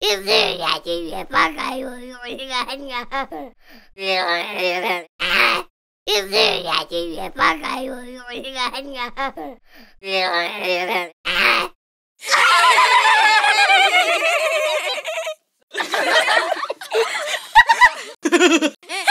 Cái gì nhà chị về ba ngày rồi rồi nhà anh nhà Cái gì nhà chị về ba ngày rồi rồi nhà anh nhà Ha ha ha!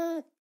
Bye.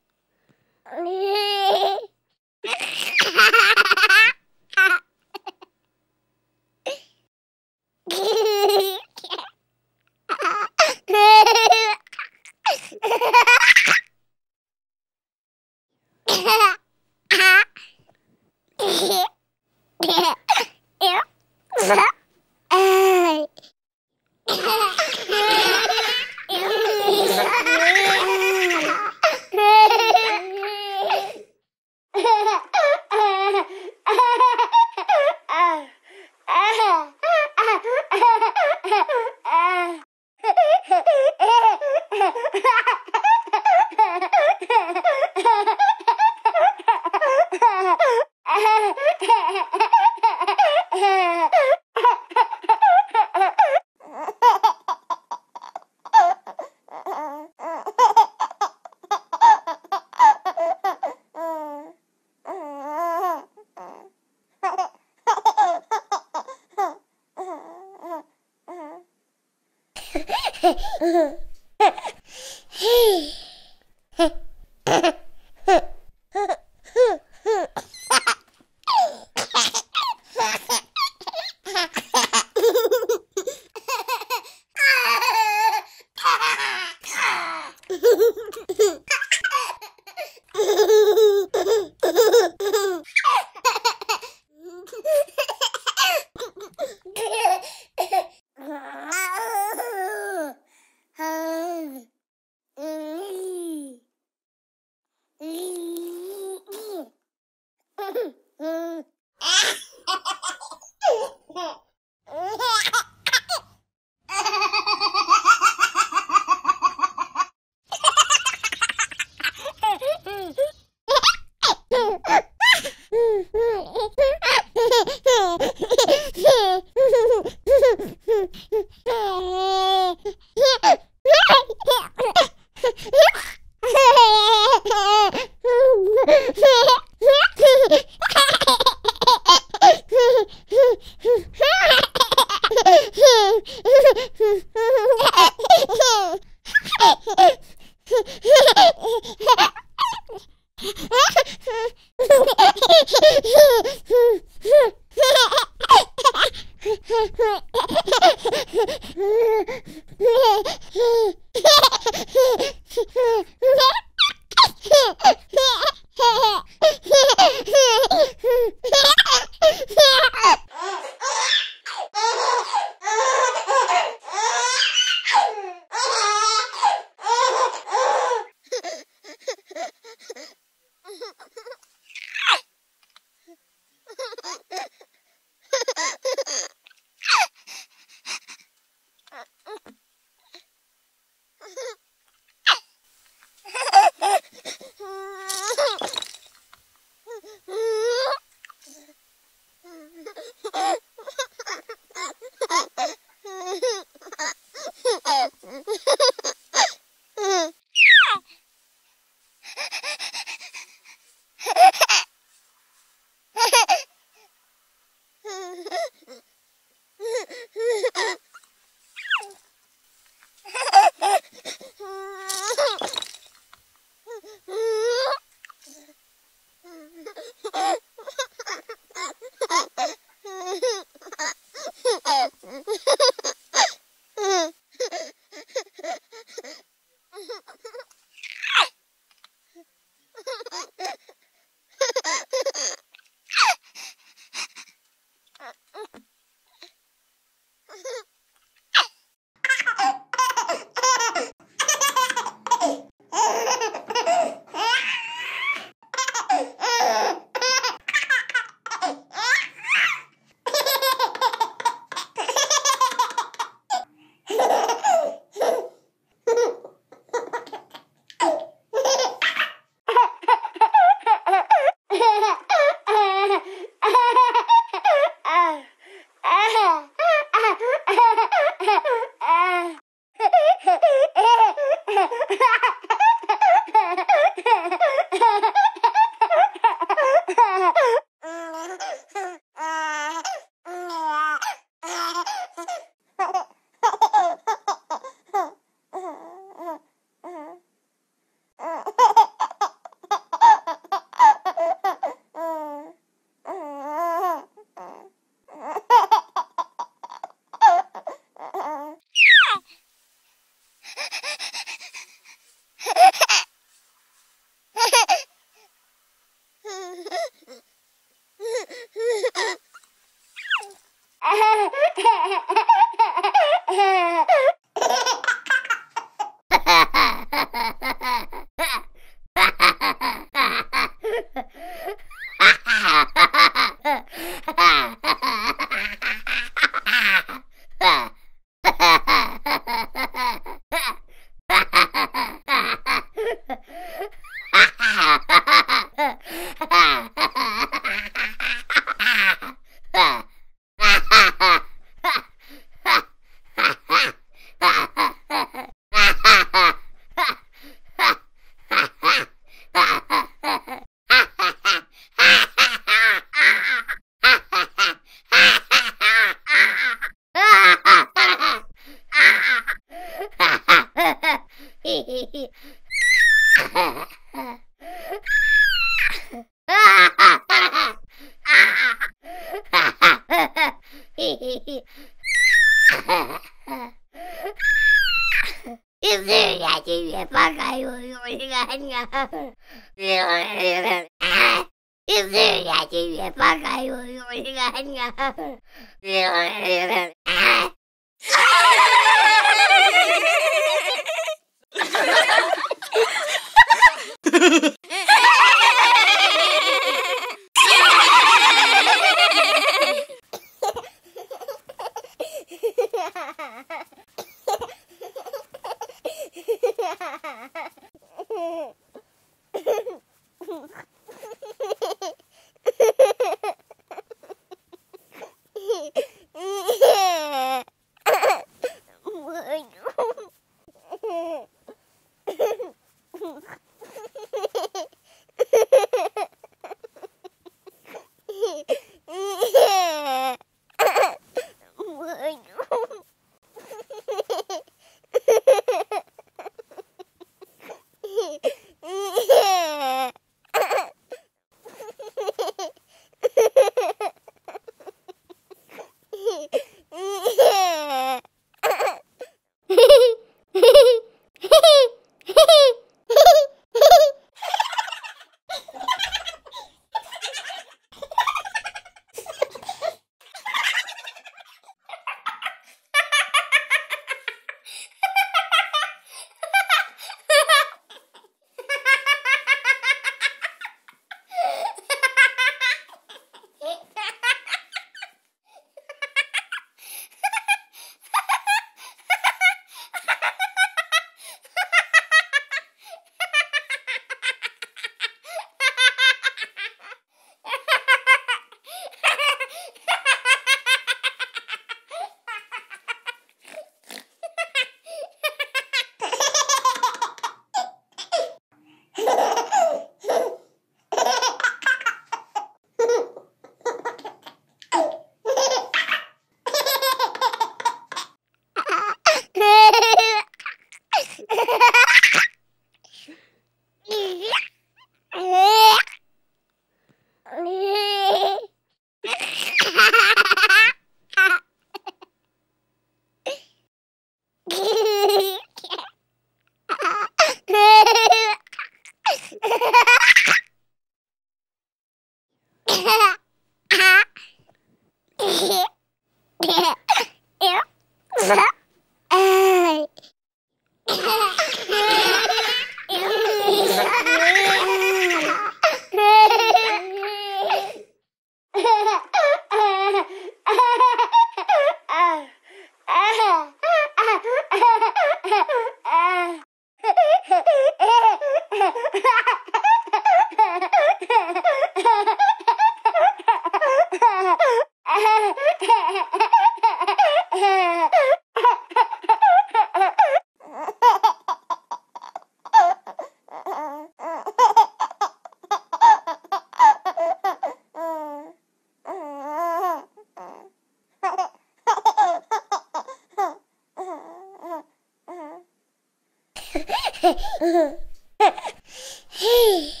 hey.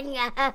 哎呀哈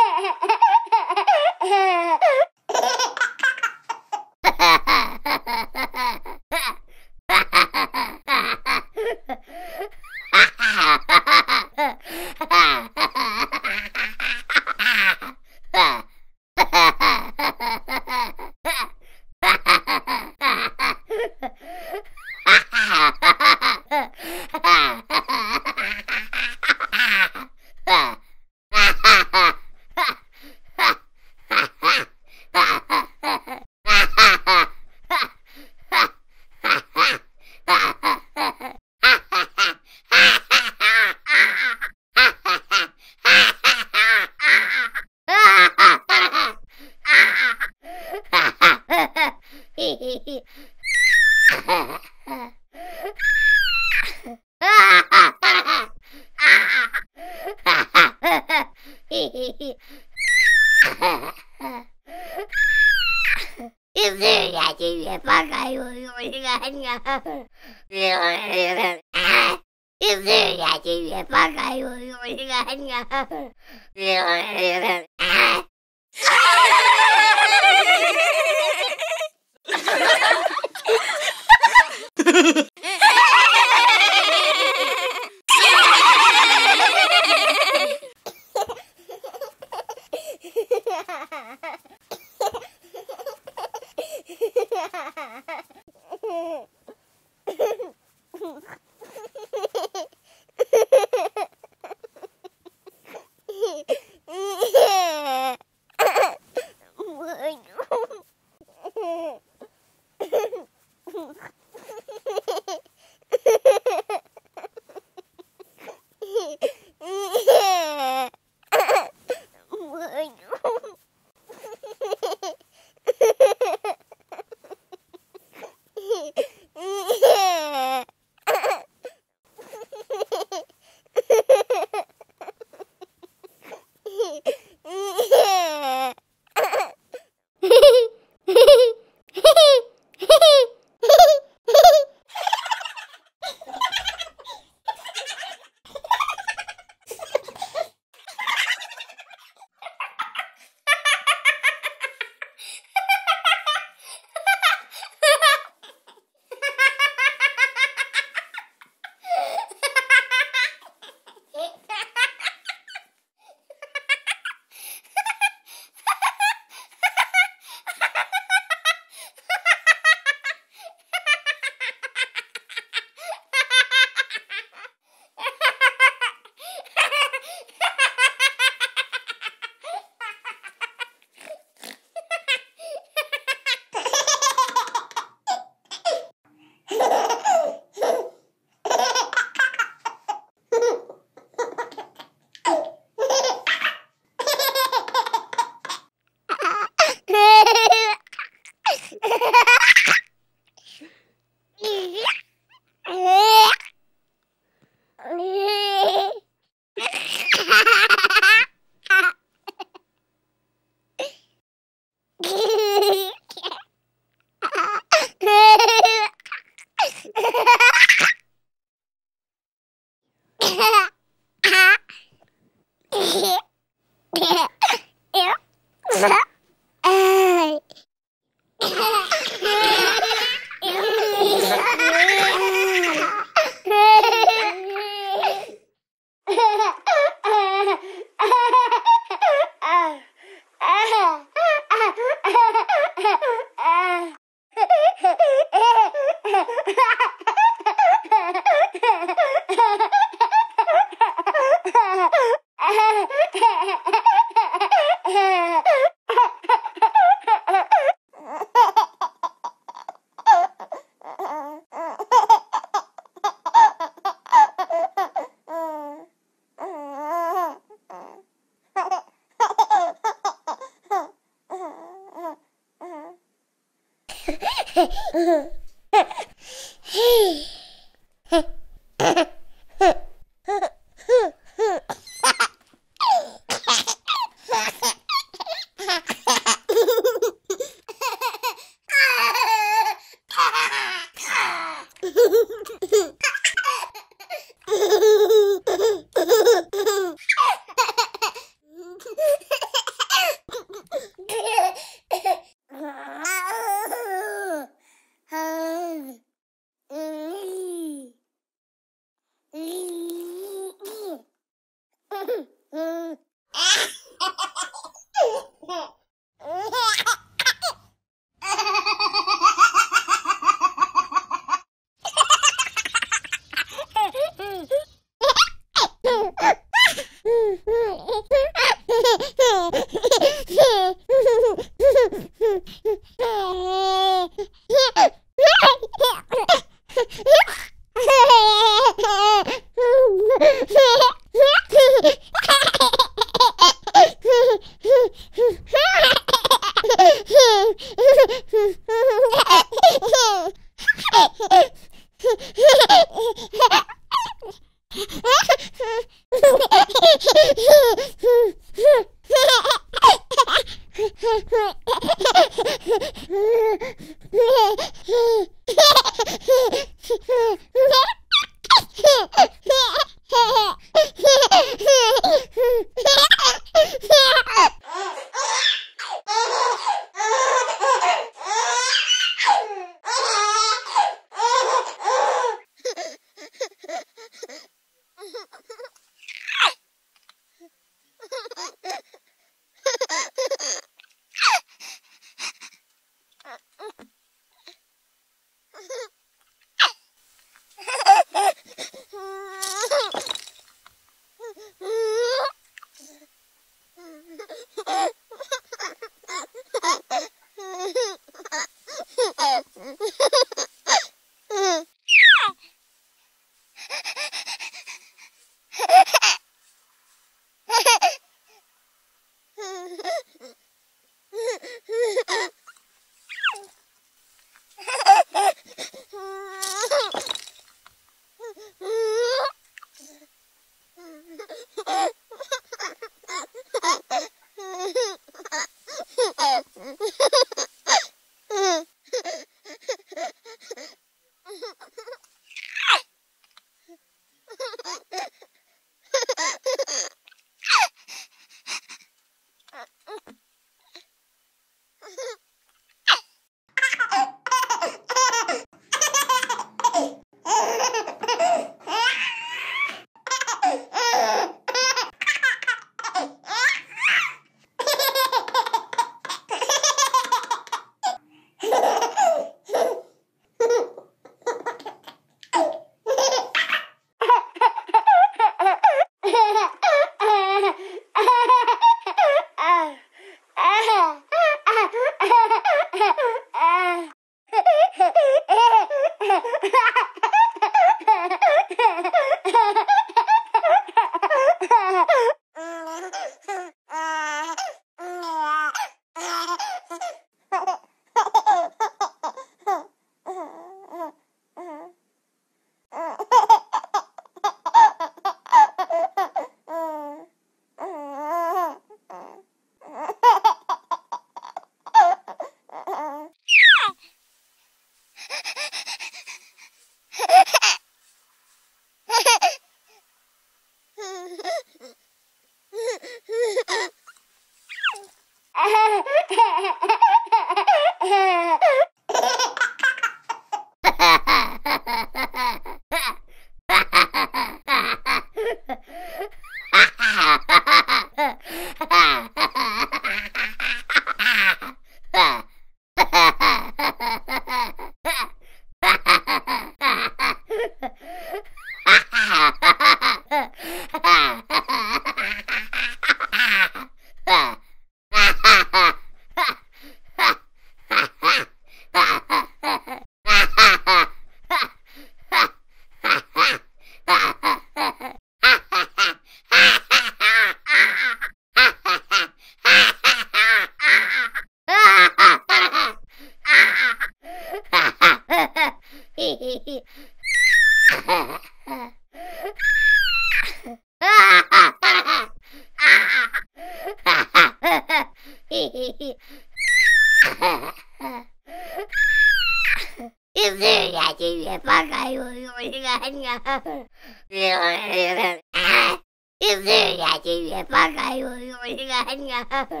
Chứ gì ra chị về phá cây rồi rồi anh ngờ. Ha ha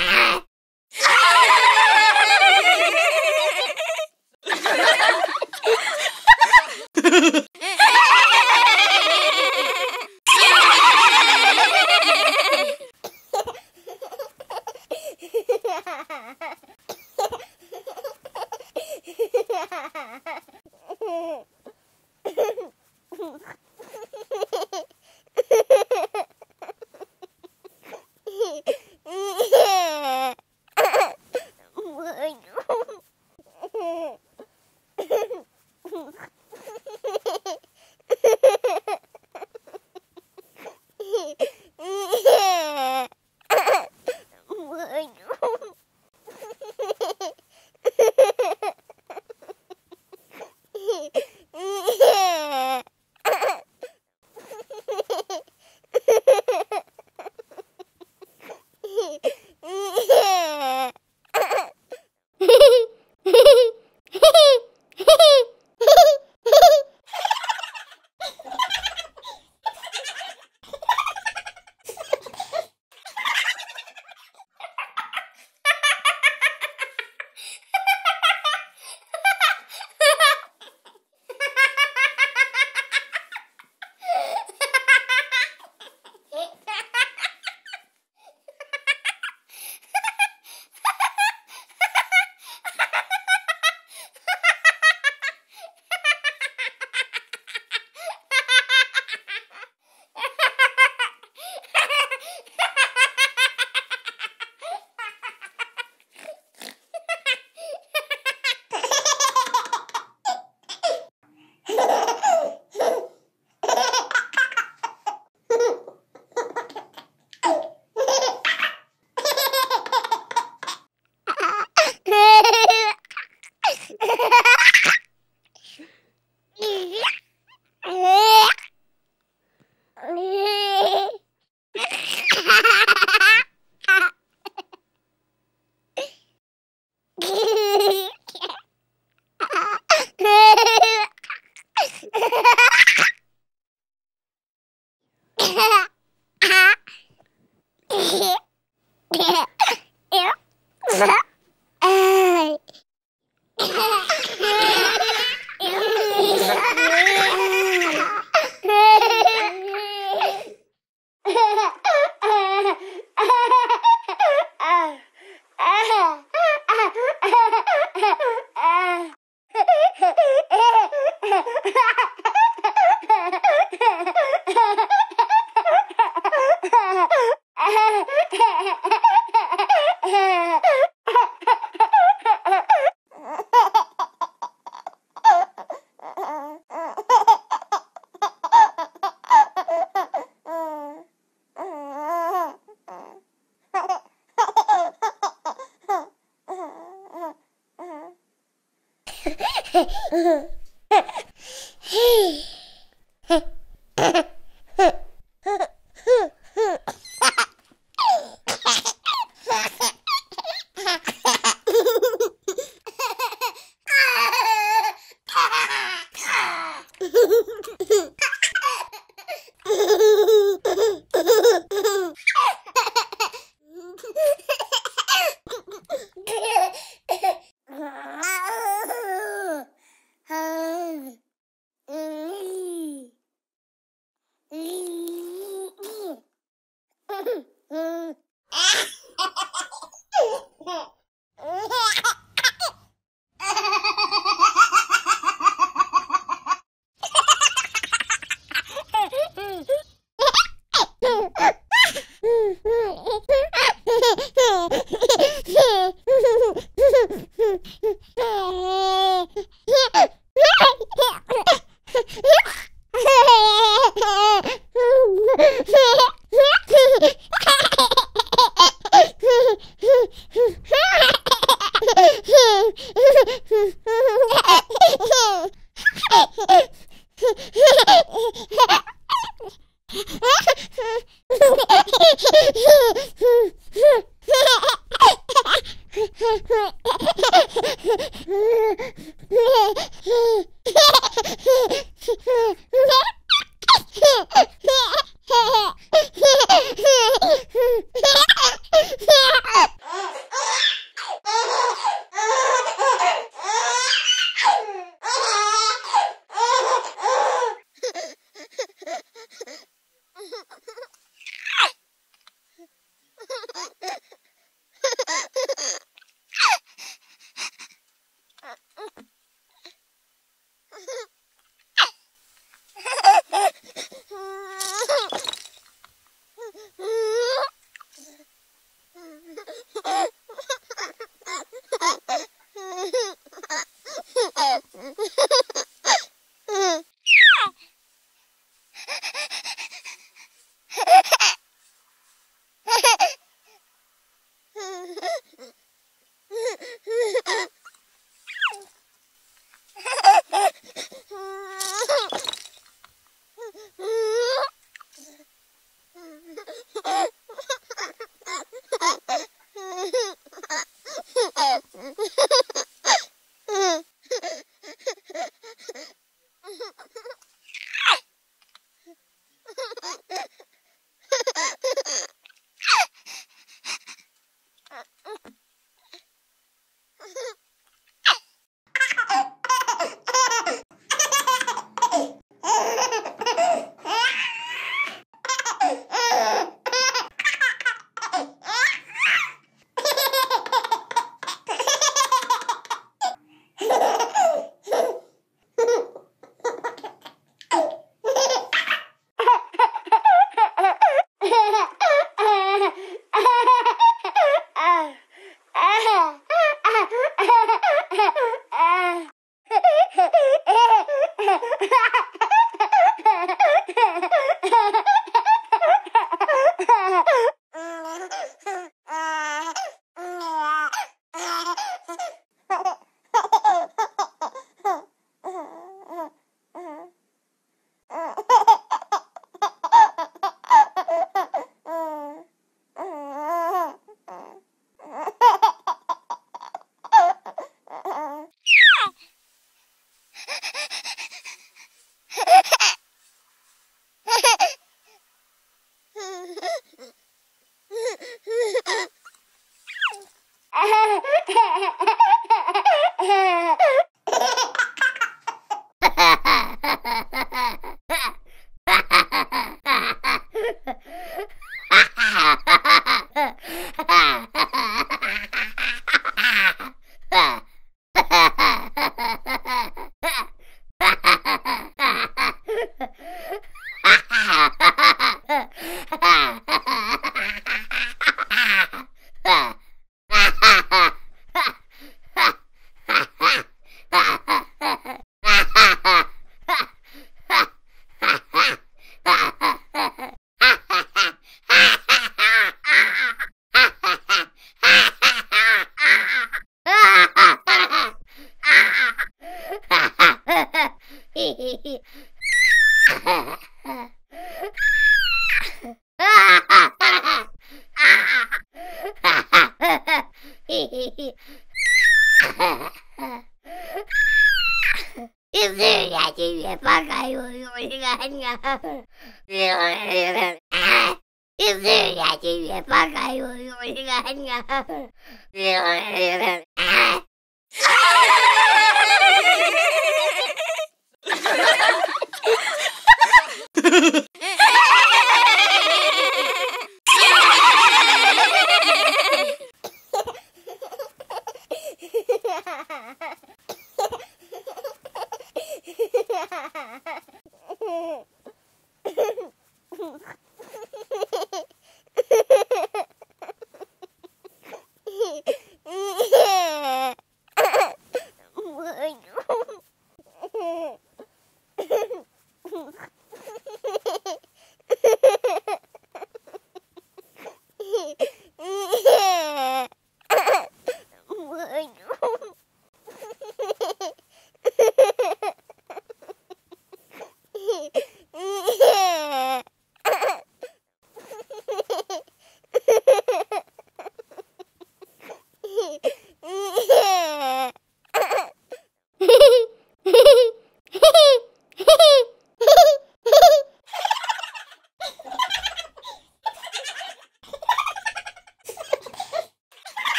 ha. Yeah.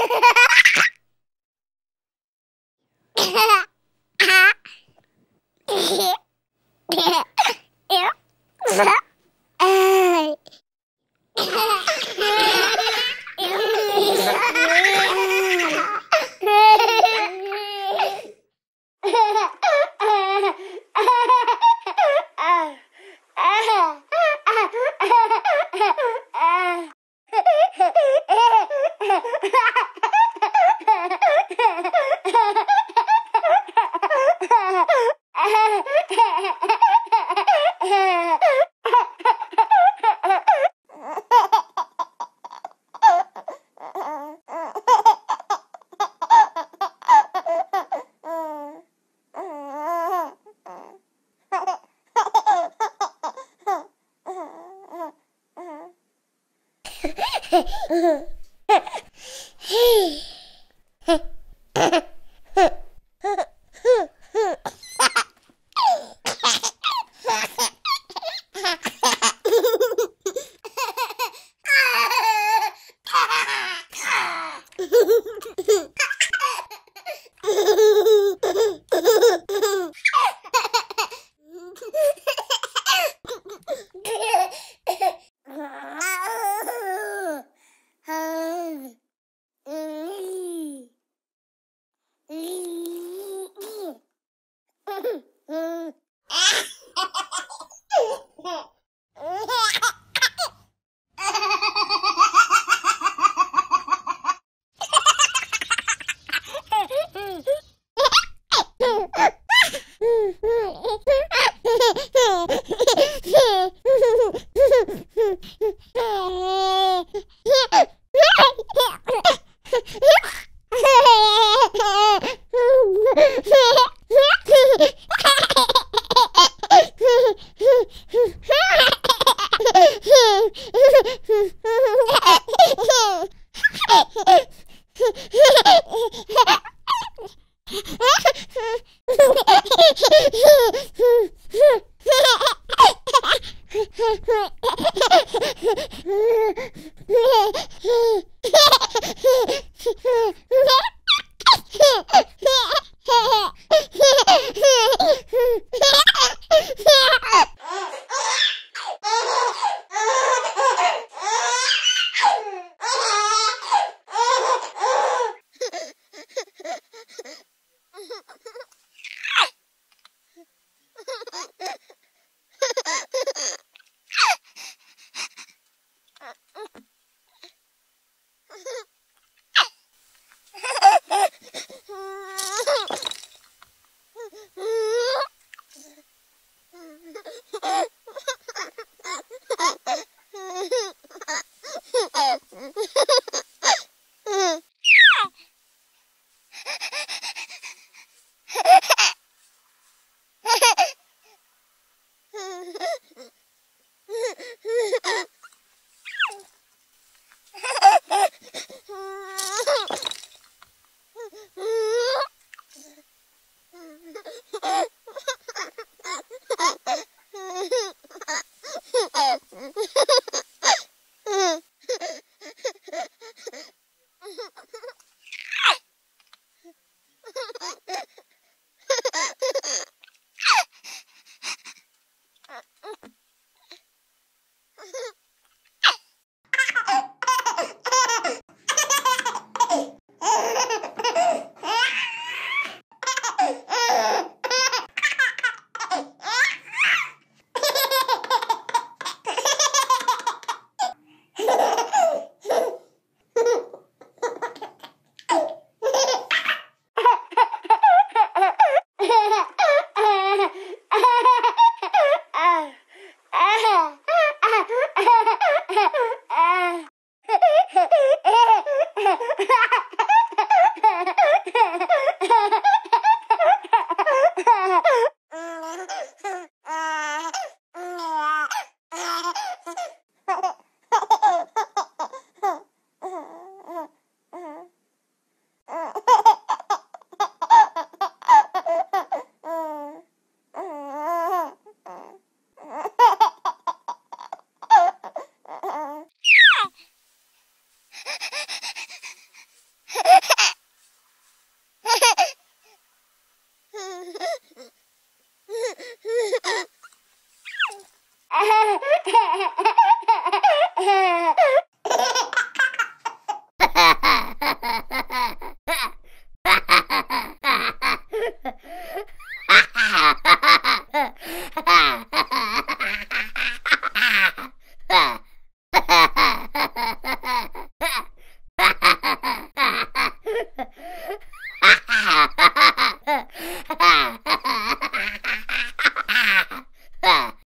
Ha ha ha.